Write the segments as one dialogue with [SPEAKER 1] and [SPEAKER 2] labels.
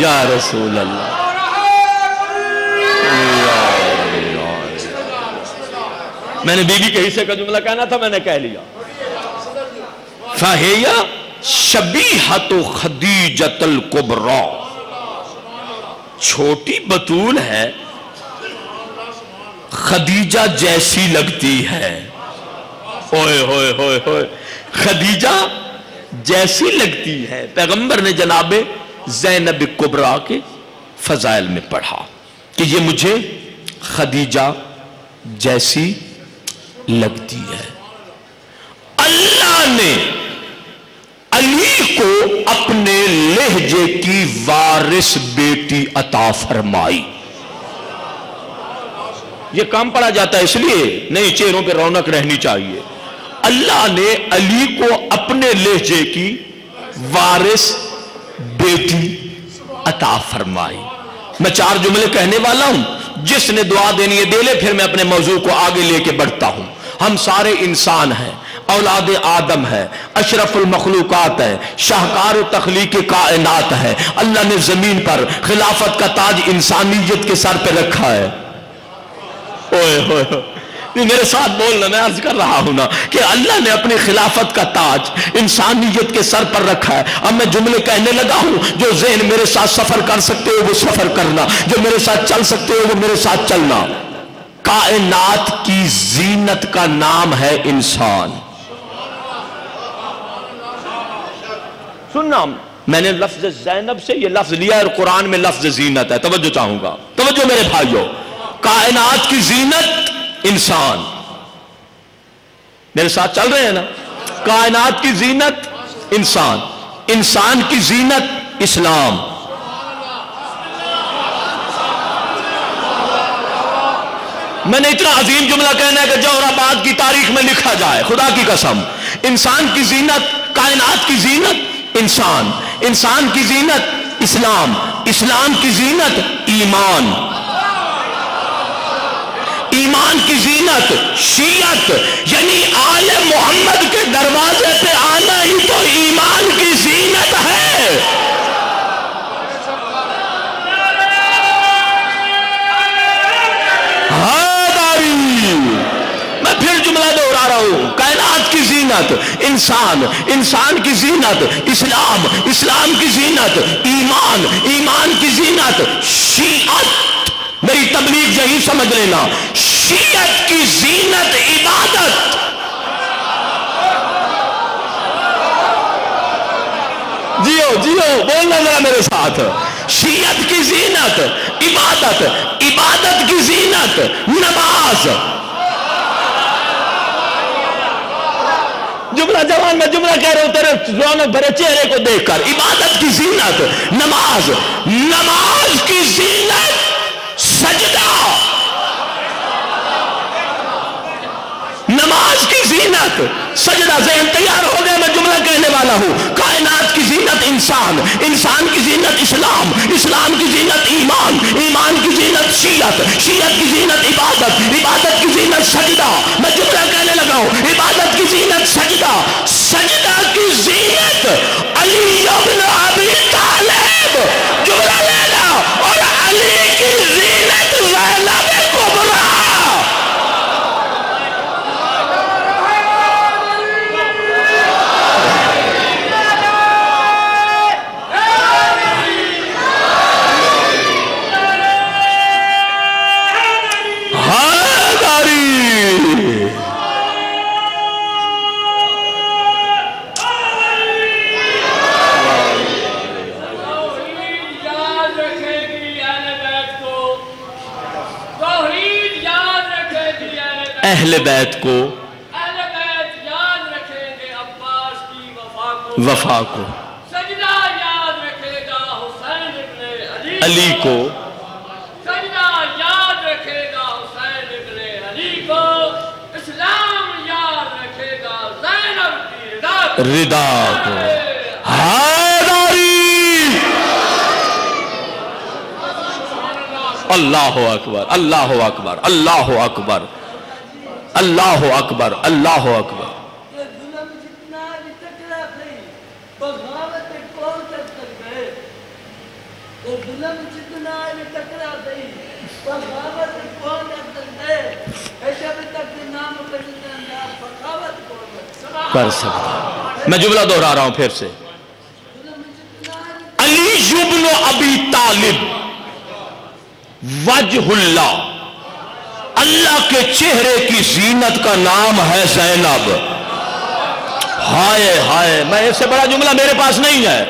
[SPEAKER 1] या रसूल अल्लाह मैंने बीबी के हिस्से का जुमला कहना था, मैंने कह लिया। फहेया शबी हतो खदीजतल कुबरा। छोटी बतूल है, खदीजा जैसी लगती है। ओए, होए होए होए। खदीजा जैसी लगती है। पैगंबर ने जनाबे जैनब कुबरा के फजाइल में पढ़ा कि ये मुझे खदीजा जैसी लगती है। अल्लाह ने अली को अपने लहजे की वारिस बेटी अता फरमाई। ये काम पड़ा जाता है इसलिए नहीं, चेहरों पे रौनक रहनी चाहिए। अल्लाह ने अली को अपने लहजे की वारिस बेटी अता फरमाई। मैं चार जुमले कहने वाला हूँ जिसने दुआ देनी है दे ले फिर मैं अपने मौजू को आगे लेके बढ़ता हूँ। हम सारे इंसान हैं औलाद आदम है अशरफुल मखलूकत है शाहकार तखलीक कायनात है। अल्लाह ने ज़मीन पर खिलाफत का ताज इंसानियत के सर पर रखा है। ओए, ओए, ओए। होए मेरे साथ बोलना मैं अर्ज़ कर रहा हूँ ना कि अल्लाह ने अपनी खिलाफत का ताज इंसानियत के सर पर रखा है। अब मैं जुमले कहने लगा हूँ, जो जहन मेरे साथ सफ़र कर सकते हो, वो सफ़र करना। जो मेरे साथ चल सकते हो, वो मेरे साथ चलना। कायनात की जीनत का नाम है इंसान। सुनना, मैंने लफ्ज जैनब से ये लफ्ज लिया और कुरान में लफ्ज जीनत है। तवज्जो चाहूँगा। तवज्जो मेरे भाइयों, कायनात की जीनत इंसान। मेरे साथ चल रहे हैं ना? कायनात की जीनत इंसान। इंसान की जीनत इस्लाम। मैंने इतना अजीम जुमला कहना है कि जौहराबाद की तारीख में लिखा जाए, खुदा की कसम। इंसान की जीनत, कायनात की जीनत इंसान। इंसान की जीनत इस्लाम। इस्लाम की जीनत ईमान। ईमान की जीनत, शीयत, यानी आले मोहम्मद के दरवाजे पे आना ही तो ईमान की जीनत है। मैं फिर जुमला दोहरा रहा हूँ। की जीनत, इंसान इंसान की जीनत, इस्लाम इस्लाम की जीनत, ईमान ईमान की जीनत, शीयत। मेरी तबलीग यही समझ लेना। शीयत की जीनत इबादत। जियो जियो, बोलना जरा मेरे साथ। शीयत की जीनत, इबादत। इबादत की जीनत, नमाज़। जुमला जवान, में जुमला कह रहा हूँ, तेरे रौनक भरे चेहरे को देखकर। इबादत की जीनत, नमाज़। नमाज़ की जीनत सजदा नमाज़ की जीनत सजदा जहन तैयार हो गया, मैं जुमला कहने वाला हूँ। कायनात की जीनत इंसान इंसान की जीनत इस्लाम इस्लाम की जीनत ईमान ईमान की जीनत शीयत शीयत की जीनत अहल बैत को वफा को।
[SPEAKER 2] अली
[SPEAKER 1] को।
[SPEAKER 2] रिदा को।
[SPEAKER 1] हैदारी। अल्लाह अकबर अल्लाह अकबर अल्लाह अकबर। अल्लाह अकबर अल्लाह अकबर। कर सकता मैं जुमला दोहरा रहा हूँ फिर से। अली जुबन अबी तालिब वजहुल्ला अल्लाह के चेहरे की जीनत का नाम है जैनब। हाय हाय, मैं इससे बड़ा जुमला मेरे पास नहीं है।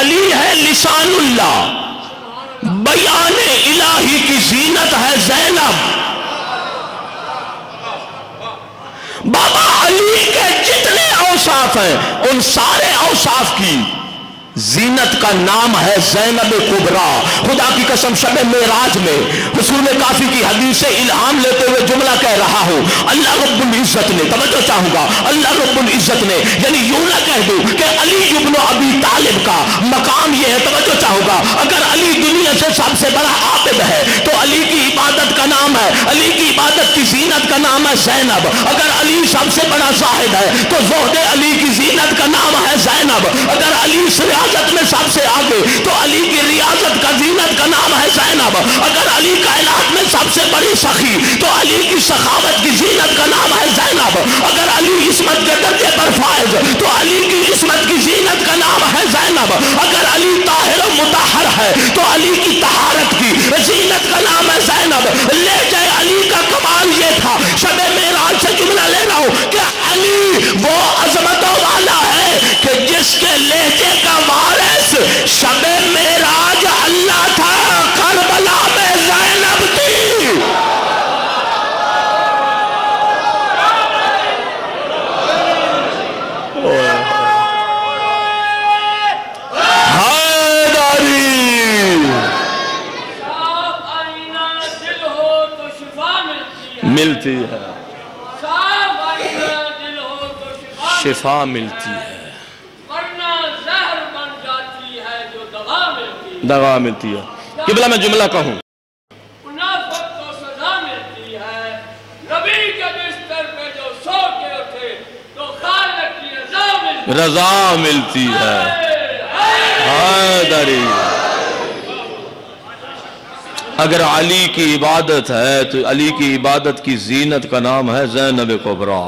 [SPEAKER 1] अली है लिसानुल्लाह बयान इलाही की जीनत है जैनब। बाबा अली के जितने औसाफ हैं, उन सारे औसाफ की जीनत का नाम है जैनब कुबरा। खुदा की कसम शब मेराज में रसूल काफ़ी की हदीस से इल्हाम लेते हुए जुमला कह रहा हूँ। अल्लाह रब्बुल इज़्ज़त ने, तवज्जो चाहूँगा, अल्लाह रब्बुल इज़्ज़त ने, यानी यूँ ना कह दूँ कि अली इब्न अबी तालिब का मकाम यह है, तवज्जो चाहूँगा। अगर अली दुनिया से सबसे बड़ा आबिद है तो अली की इबादत का नाम है, अली की इबादत की जीनत का नाम है जैनब। अगर अली सबसे बड़ा साहिब है तो जोहद अली की जीनत का नाम है जैनब। अगर अली रियाजत में सबसे आगे तो अली की रियाजत का जीनत का नाम है जैनब। अगर अली कायनात में सबसे बड़ी सखी तो अली की सखावत की जीनत का नाम है जैनब। अगर अली इसमत के दर्जे पर फायज तो अली की इसमत की जीनत का नाम है जैनब। अगर अली ताहिर मुताहर है तो अली की तहारत की जीनत का नाम है जैनब। ले जाए अली का कमाल ये था शब मेराज से जुमला ले रहा हूँ कि अली वो अजमतों वाला है
[SPEAKER 2] मिलती है।
[SPEAKER 1] मिलती है
[SPEAKER 2] हो शिफा
[SPEAKER 1] मिलती है।
[SPEAKER 2] है दवा मिलती है।
[SPEAKER 1] मिलती है किबला मैं जुमला कहूँ।
[SPEAKER 2] मुनाफत को सजा मिलती है नबी के बिस्तर पे जो सो के उठे तो खालक की रजा मिलती
[SPEAKER 1] रजा मिलती है
[SPEAKER 2] है
[SPEAKER 1] हैदरी अगर अली की इबादत है तो अली की इबादत की जीनत का नाम है जैनब कुबरा।